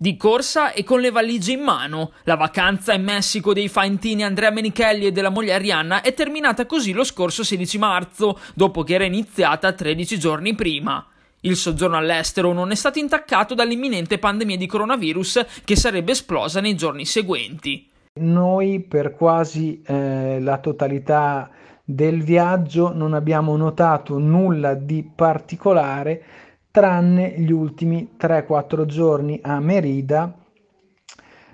Di corsa e con le valigie in mano, la vacanza in Messico dei faentini Andrea Menichelli e della moglie Arianna è terminata così lo scorso 16 marzo, dopo che era iniziata 13 giorni prima. Il soggiorno all'estero non è stato intaccato dall'imminente pandemia di coronavirus che sarebbe esplosa nei giorni seguenti. Noi per quasi eh, la totalità del viaggio non abbiamo notato nulla di particolare tranne gli ultimi 3-4 giorni a Merida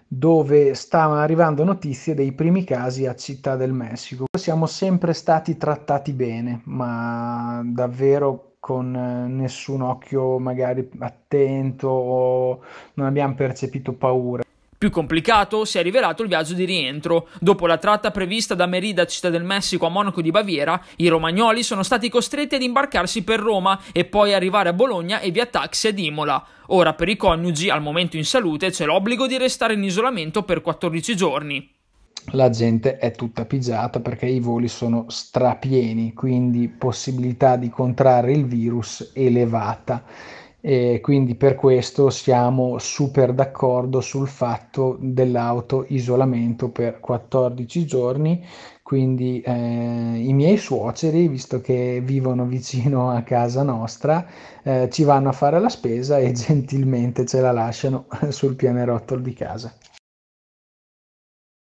dove stavano arrivando notizie dei primi casi a Città del Messico. Siamo sempre stati trattati bene, ma davvero con nessun occhio magari attento o non abbiamo percepito paura. Più complicato si è rivelato il viaggio di rientro. Dopo la tratta prevista da Merida, città del Messico, a Monaco di Baviera, i romagnoli sono stati costretti ad imbarcarsi per Roma e poi arrivare a Bologna e via taxi ad Imola. Ora per i coniugi, al momento in salute, c'è l'obbligo di restare in isolamento per 14 giorni. La gente è tutta pigiata perché i voli sono strapieni, quindi possibilità di contrarre il virus elevata e quindi per questo siamo super d'accordo sul fatto dell'auto isolamento per 14 giorni. Quindi eh, i miei suoceri visto che vivono vicino a casa nostra eh, ci vanno a fare la spesa e gentilmente ce la lasciano sul pianerottolo di casa